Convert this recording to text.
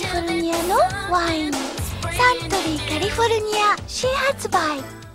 リフォルニアのワイン。サントリーカリフォルニア新発売。